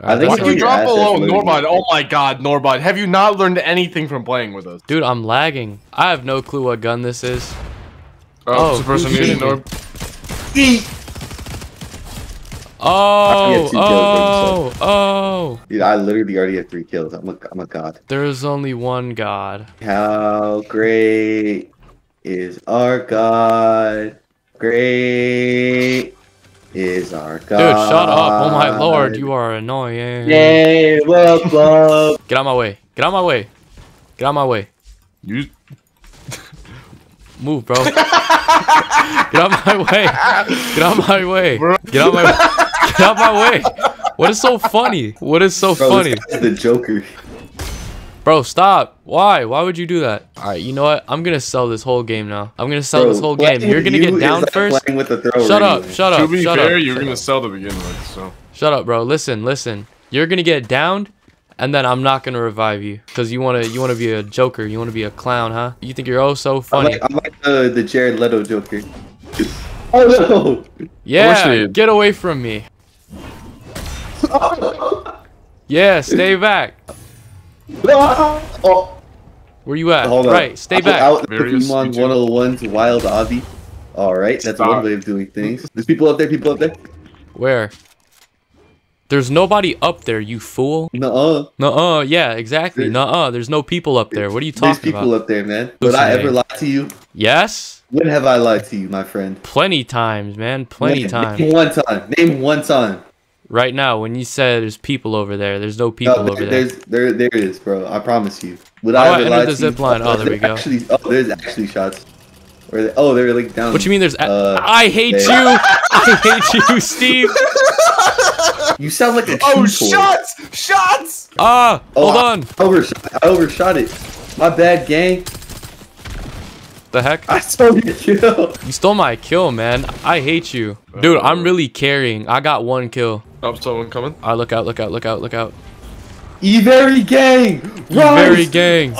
I think Why so. did you drop assets below, loading. Norbud? Oh my god, Norbud. Have you not learned anything from playing with us? Dude, I'm lagging. I have no clue what gun this is. Oh, Oh, the person who's using shooting? Norb. Eat. Oh, two kills, oh, oh. Dude, I literally already have three kills. I'm a, I'm a god. There is only one God. How great is our God? Great is our God. Dude, shut up. Oh my lord, you are annoying. Yay, whoop, whoop. Get out my way. Get out my way. Get out my way. You Move, bro. Get out my way. Get out my way. Get out my way. Get out my way. What is so funny? What is so Bro, funny? the Joker. Bro, stop. Why? Why would you do that? Alright, you know what? I'm gonna sell this whole game now. I'm gonna sell this whole game. You're gonna you get down like first. playing with the thrower Shut up, anyway. shut to up, be shut fair, up. you're gonna sell to begin with, so. Shut up, bro. Listen, listen. You're gonna get downed, and then I'm not gonna revive you. Cause you wanna you wanna be a joker, you wanna be a clown, huh? You think you're oh so I'm funny. like, I'm like the, the Jared Leto Joker. Oh no! yeah, get away from me. Yeah, stay back. Oh, Where you at? hold on. Right, stay Out- back. Out Various Pokemon 101's Wild Obby. Alright, that's Stop. one way of doing things. There's people up there, people up there. Where? There's nobody up there, you fool. Nuh-uh. Nuh-uh, yeah, exactly. There's- Nuh-uh, there's no people up there. What are you talking about? There's people about? up there, man. Would I ever lie to you? Yes? When have I lied to you, my friend? Plenty times, man. Plenty Name- times. Name one time. Name one time. Right now, when you said there's people over there, there's no No, people there- over there. there's there there is, bro. I promise you. Would How do I I ever enter lie the to zip line? Oh, there we go. Actually, oh, there's actually shots. Or they, oh, they're like down. What you mean there's... a- Uh, I hate there. you! I hate you, Steve! You sound like a Oh, shoe toy. shots! Shots! Ah! Oh, Hold I- on! I overshot, I overshot it. My bad, gang. The heck? I stole your kill. You stole my kill, man. I hate you. Dude, I'm really carrying. I got one kill. Oh, someone coming. Alright, look out, look out, look out, look out. E-very gang. You Rise! very gang.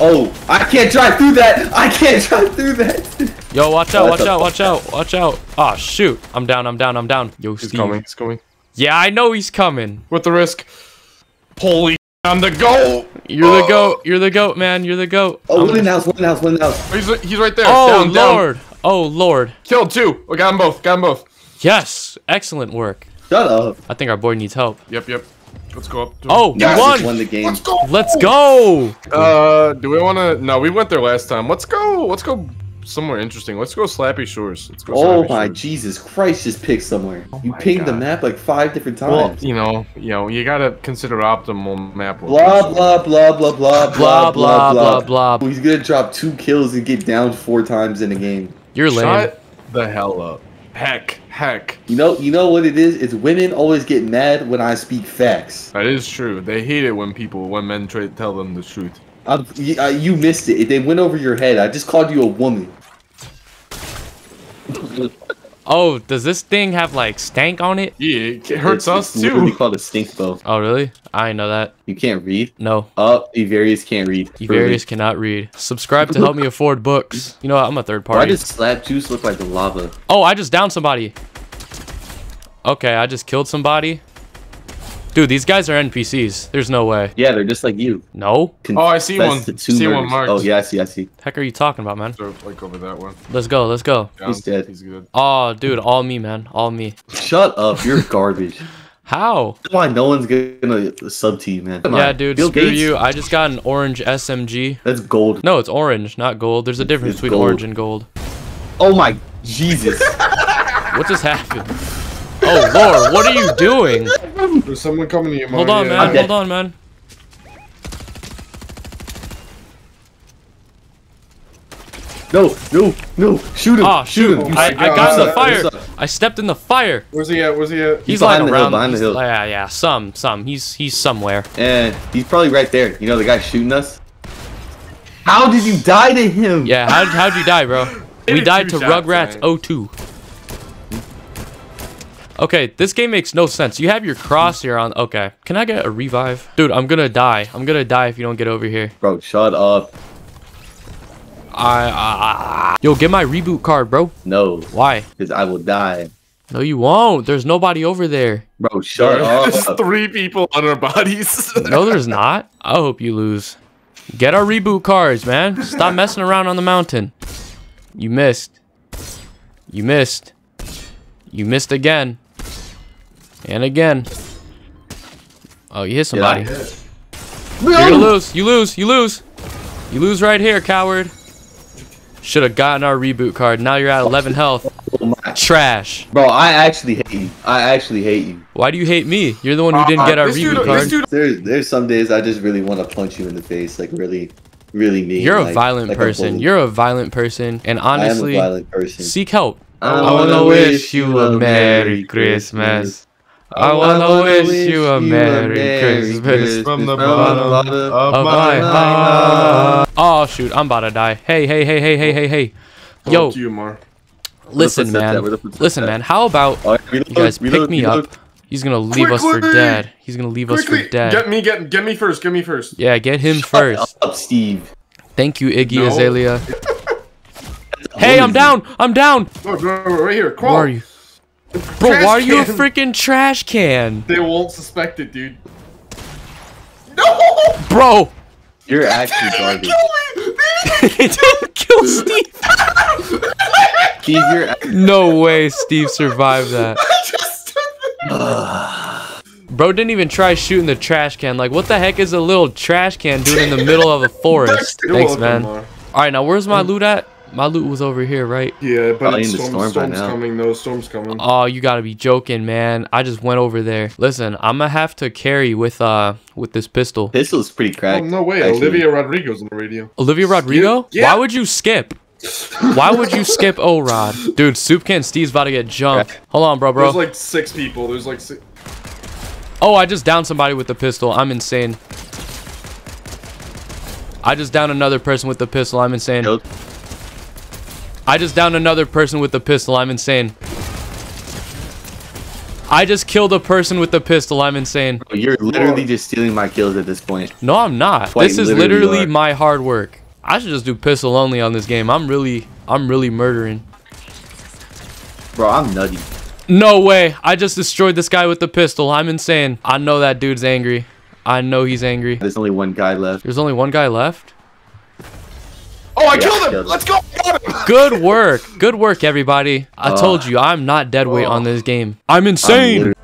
Oh, I can't drive through that. I can't drive through that. Yo, watch out, watch out, watch out, watch out. Ah, shoot. I'm down, I'm down, I'm down. Yo, He's Steve. coming. He's coming. Yeah, I know he's coming. With the risk. Holy on the goat. You're the goat. You're the goat, man. You're the goat. Oh, I'm- one in the house, one in the house, one in the house. He's, he's right there. Oh, down, down. Lord. Oh, Lord. Killed two. We got them both. Got them both. Yes. Excellent work. Shut up. I think our boy needs help. Yep, yep. Let's go up. to. Oh, Yes! we Just won. won the game. Let's go. Let's go. Uh, do we want to? No, we went there last time. Let's go. Let's go somewhere interesting. Let's go Slappy Shores. Let's go. Oh Slappy my Shores. Jesus Christ! Just pick somewhere. Oh you my pinged the map like five different times. Well, you know, you know, you gotta consider optimal map. Blah blah blah blah blah Blah, blah, blah, blah. He's gonna drop two kills and get down four times in a game. You're lame. Shut the hell up. Heck, heck. You know, you know what it is? It's women always get mad when I speak facts. That is true. They hate it when people, when men try to tell them the truth. I'm, you, uh, missed it. They went over your head. I just called you a woman. Oh, does this thing have like stank on it? Yeah, it hurts It's- us it's literally too. called a stink bow. Oh, really? I know that. You can't read. No. Oh, Evaerius can't read. Evaerius cannot read. Subscribe to help me afford books. You know what? I'm a third party. Why party. does slap juice look like the lava? Oh, I just downed somebody. Okay, I just killed somebody. Dude, these guys are NPCs. There's no way. Yeah, they're just like you. No? Oh, I see one. to See one murders. marked. Oh yeah, I see. I see. Heck are you talking about, man? So, like over that one. Let's go, let's go. Down. He's dead. He's good. Oh, dude, all me, man. All me. Shut up. You're garbage. How? That's why no one's gonna sub to you, man. Come Yeah, on. dude, Bill screw Gates? you. I just got an orange SMG. That's gold. No, it's orange, not gold. There's a difference It's between gold. orange and gold. Oh my Jesus. What just happened? Oh, Lord, what are you doing? There's someone coming to you, Hold on, yeah. man. Hold on, man. no, no, no. Shoot him. Oh, shoot shoot. him. I, I got in the fire. I stepped in the fire. Where's he at? Where's he at? He's, behind like the hill, around. behind the he's- hill. Yeah, yeah. Some, some. He's he's somewhere. And he's probably right there. You know the guy shooting us? How did you die to him? Yeah, how'd, how'd you die, bro? We died to Rugrats man. 02. Okay, this game makes no sense. You have your cross here on. Okay, can I get a revive? Dude, I'm gonna die. I'm gonna die if you don't get over here. Bro, shut up. I, I, I- Yo, get my reboot card, bro. No, Why? because I will die. No, you won't. There's nobody over there. Bro, shut up. There's three people on our bodies. No, there's not. I hope you lose. Get our reboot cards, man. Stop messing around on the mountain. You missed. You missed. You missed again. And again. Oh, you hit somebody. You're gonna lose. You lose. You lose. You lose right here, coward. Should have gotten our reboot card. Now you're at 11 health. Trash. Bro, I actually hate you. I actually hate you. Why do you hate me? You're the one who didn't get our this dude, reboot card. Dude, There's there's some days I just really want to punch you in the face, like really, really mean. You're a like- violent like person. bully. You're a violent person. And honestly, I am a violent person. seek help. I I wanna wish you a Merry Christmas. Oh, I wanna wish you a Merry Christmas From the bottom of of my heart. Oh shoot, I'm about to die. Hey, hey, hey, hey, hey, hey, hey. Yo, Fuck you, Mar. listen, footsteps at? Where man. Listen, at? man. How about Oh, reload, you guys pick reload, me reload. up? He's gonna leave us for Quickly! dead. He's gonna leave us Quickly, for dead. get me, get, get me first. Get me first. Yeah, get him Shut first. up, Steve. Thank you, Iggy No. Azalea. Hey, I'm down. I'm down. No, no, no, right here. Where are you? Bro, Trash why are you a freaking trash can? They won't suspect it, dude. No! Bro, You're actually garbage. didn't kill Steve. Steve, you're. act- No way Steve survived that. Just Bro didn't even try shooting the trash can. Like, what the heck is a little trash can doing in the middle of a forest? Thanks, man. All right, now where's my loot at? My loot was over here, right? Yeah, but Probably it's the storm, storm by storm's now. coming. No, storm's coming. Oh, you gotta be joking, man. I just went over there. Listen, I'm gonna have to carry with uh with this pistol. Pistol's pretty oh, no way. actually. Olivia Rodrigo's on the radio. Olivia Rodrigo? Yeah. Why would you skip? Why would you skip O-Rod? Dude, Soup Can Steve's about to get jumped. Hold on, bro, bro. There's like six people. There's like six. Oh, I just downed somebody with the pistol. I'm insane. I just downed another person with the pistol. I'm insane. Killed. I just downed another person with the pistol. I'm insane. I just killed a person with the pistol. I'm insane. Bro, You're literally just stealing my kills at this point. No, I'm not. Quite this is literally literally my hard work. I should just do pistol only on this game. I'm really, I'm really murdering. Bro, I'm nutty. No way. I just destroyed this guy with the pistol. I'm insane. I know that dude's angry. I know he's angry. There's only one guy left. There's only one guy left. Oh, I Yeah, killed him. killed. Let's go. Got him. Good work. Good work, everybody. I Uh, told you, I'm not dead weight oh. on this game. I'm I'm insane. literally-